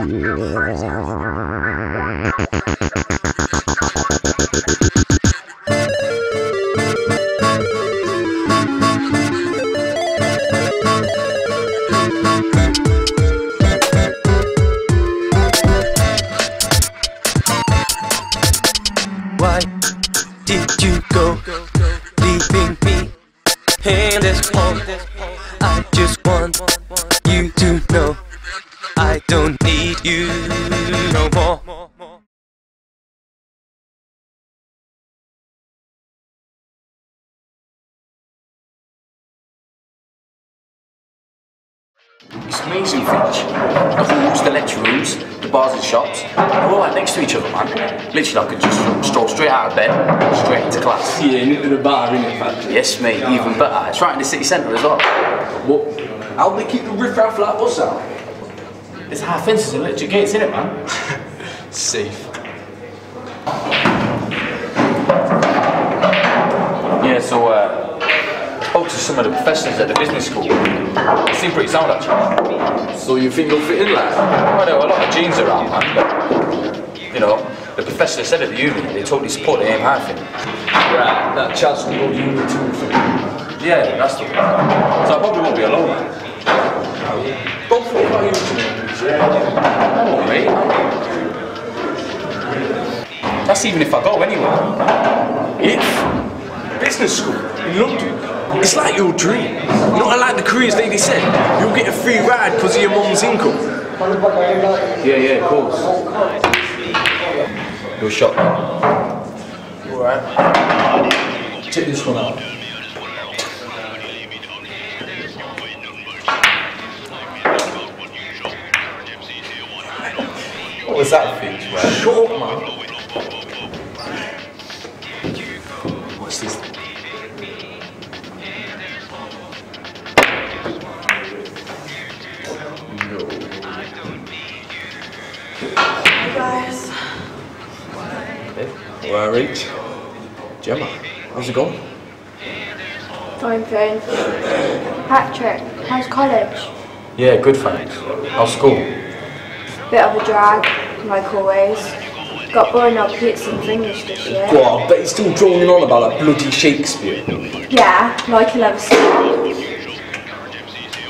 Why did you go, leaving me in this hole? Don't need you no more. It's amazing, Finch. The halls, the lecture rooms, the bars and shops, they're all right next to each other, man. Literally, I could just stroll straight out of bed, straight into class. Yeah, into the bar, innit, man? Yes, mate, even better. It's right in the city centre as well. What? How they keep the riff-raff like us out? There's high fences and electric gates in it, man. Safe. Yeah, so uh, I spoke to some of the professors at the business school. They seem pretty sound actually. So you think you'll fit in like? Well, there were a lot of genes around, man. But, you know, the professor said at the uni they totally support the aim high thing. Right, that chance to go to uni too. Yeah, that's the one. So I probably won't be alone, man. Don't think about you. I won't. That's even if I go anywhere. If business school in London, it's like your dream. Not like the careers lady said. You'll get a free ride because of your mum's income. Yeah, yeah, of course. You're shocked. Alright. Check this one out. What was that, Finch, man? Shut up, man. What's this? No. Hi guys. Well, Rach. Gemma, how's it going? Fine thing. Patrick, how's college? Yeah, good, thanks. How's school? Bit of a drag, like always. Got born up hits and fingers this year. Well, I bet he's still droning on about that bloody Shakespeare. Yeah, like he'll ever stop.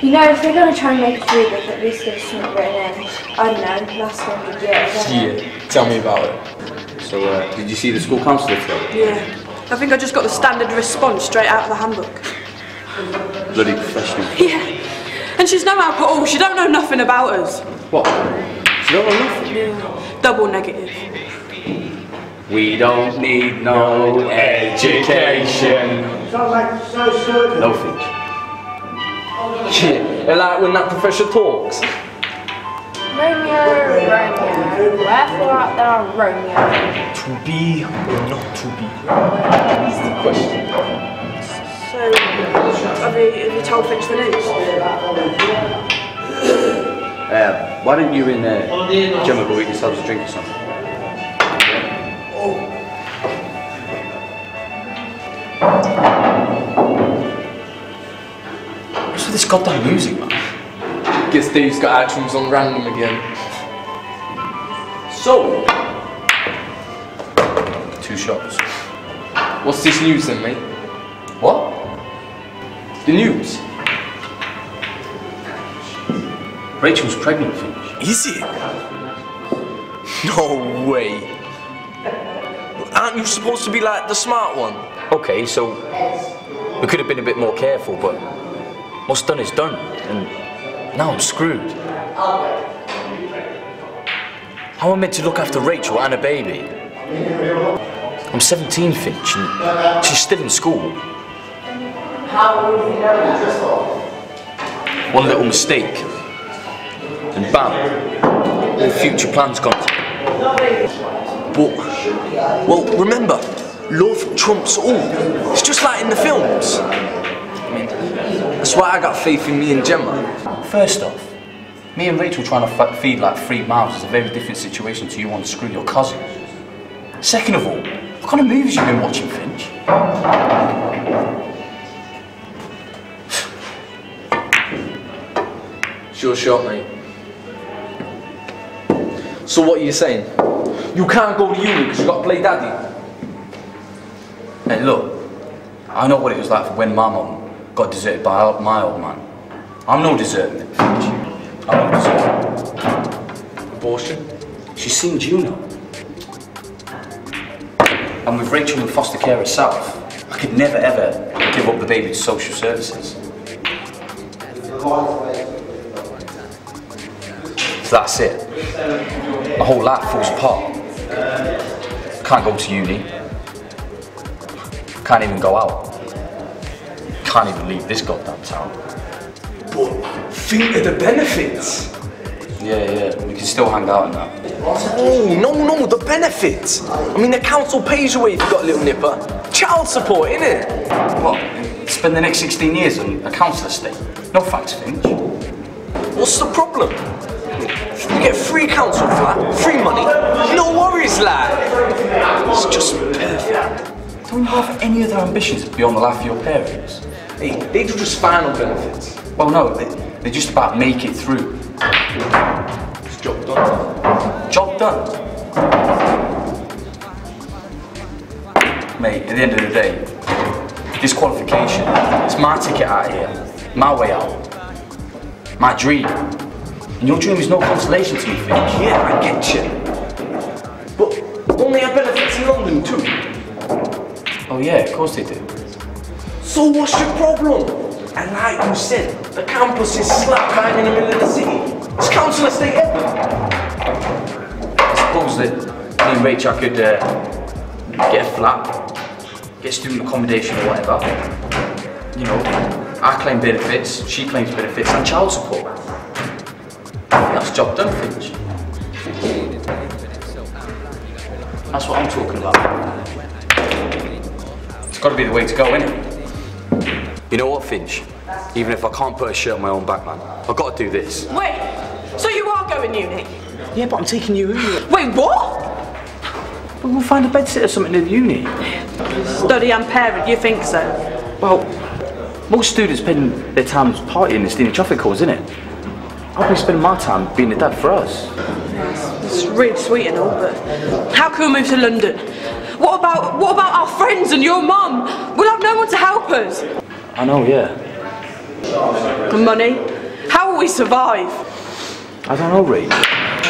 You know, if they're gonna try and make a food, they could at least give us something written in. I don't know, last hundred years. I don't. Yeah, tell me about it. So, uh, did you see the school counsellor today? Yeah. I think I just got the standard response straight out of the handbook. Bloody professional. Yeah. And she's no help at all. She don't know nothing about us. What? She don't know. Double negative. We don't need no education. No, Finch. Yeah, like when that professor talks. Romeo, Romeo, wherefore art thou Romeo? To be or not to be? That's the question. So, have you, have you told Finch the news? Uh, why don't you and uh, Gemma go get yourselves a drink or something? What's with this goddamn music, man? Guess Dave's got actions on random again. So, Two shots. what's this news then, mate? What? The news? Rachel's pregnant, Finch. Is it? No way. Aren't you supposed to be like the smart one? Okay, so we could have been a bit more careful, but what's done is done, and now I'm screwed. How am I meant to look after Rachel and a baby? I'm 17, Finch, and she's still in school. One little mistake, and bam, all future plans gone. But, well, remember, love trumps all. It's just like in the films. I mean, that's why I got faith in me and Gemma. First off, me and Rachel trying to feed like three mouths is a very different situation to you want to screw your cousin. Second of all, what kind of movies you been watching, Finch? Sure shot, mate. So what are you saying? You can't go to uni because you've got to play daddy. Hey, look, I know what it was like for when my mum got deserted by my old man. I'm no deserter, Finch. I'm no deserter. Abortion? She's seen Juno. And with Rachel in foster care herself, I could never ever give up the baby to social services. So that's it. My whole life falls apart. Can't go to uni. Can't even go out. Can't even leave this goddamn town. But think of the benefits. Yeah, yeah, we can still hang out in that. Oh, no, no, the benefits. I mean, the council pays you if you've got a little nipper. Child support, innit? What? Spend the next 16 years on a council estate? No thanks, Finch. What's the problem? You get free council flat, free money, no worries, lad. It's just perfect. Don't you have any other ambitions beyond the life of your parents? Hey, they do just final benefits. Well, no, they, they're just about make it through. It's job done. Job done. Mate, at the end of the day, this qualification, it's my ticket out of here, my way out, my dream. And your dream is no consolation to me, Finch. Yeah, I get you. But don't they have benefits in London too? Oh yeah, of course they do. So what's your problem? And like you said, the campus is slap bang in the middle of the city. It's council estate ever. I suppose that me and Rachel could uh, get a flat, get student accommodation or whatever. You know, I claim benefits, she claims benefits, and child support. That's job done, Finch. That's what I'm talking about. It's got to be the way to go, innit? You know what, Finch? Even if I can't put a shirt on my own back, man, I've got to do this. Wait, so you are going uni? Yeah, but I'm taking you Wait, what? But we'll find a bedsitter or something in the uni. Study and parent, you think so? Well, most students spend their time partying and stealing traffic calls, innit? I'll be spending my time being a dad for us. It's really sweet and all, but how can we move to London? What about what about our friends and your mum? We'll have no one to help us. I know, yeah. The money? How will we survive? I don't know, Reed.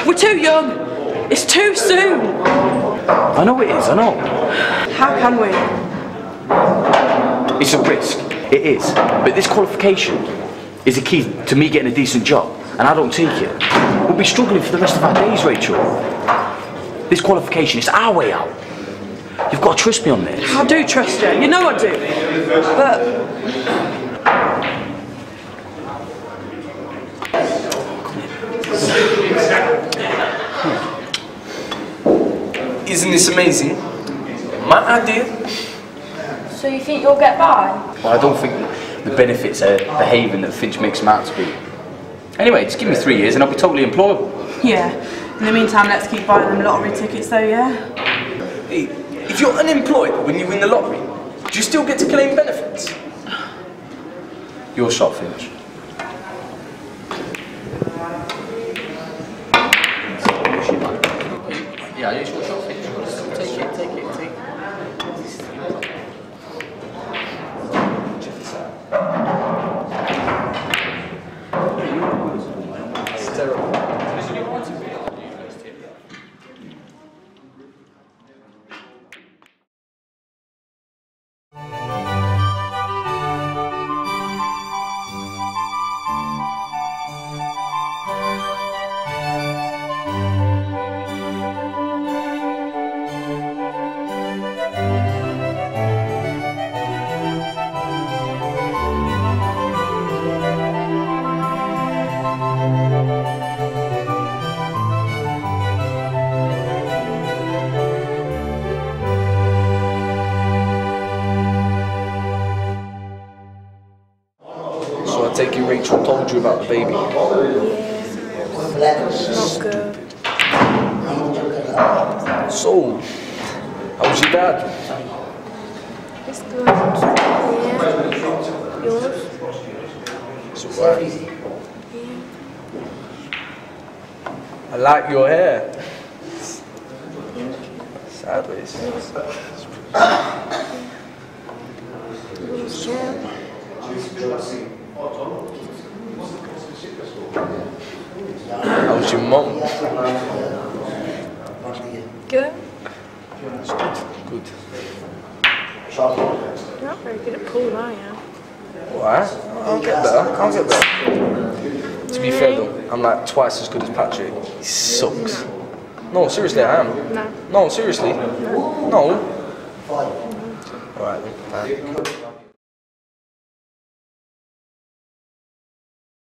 We're too young. It's too soon. I know it is, I know. How can we? It's a risk. It is. But this qualification is the key to me getting a decent job, and I don't take it. We'll be struggling for the rest of our days, Rachel. This qualification is our way out. You've got to trust me on this. I do trust you. You know I do. But Isn't this amazing? My idea. So you think you'll get by? Well, I don't think the benefits are behaving that Finch makes them out to be. Anyway, just give me three years and I'll be totally employable. yeah. In the meantime, let's keep buying them lottery tickets, though. Yeah. Hey, if you're unemployed when you win the lottery, do you still get to claim benefits? Your shot, Finch. I take Rachel told you about the baby. Good. So, how's your dad? It's good. Yeah. Yours? So, uh, I like your hair. sideways. How's your mum? Good. Good. You're not very good at pool, are you? Why? I'll get better. I'll get better. To be fair though, I'm like twice as good as Patrick. He sucks. No, seriously, I am. No. No, seriously. No. Mm-hmm. Alright then. Bye.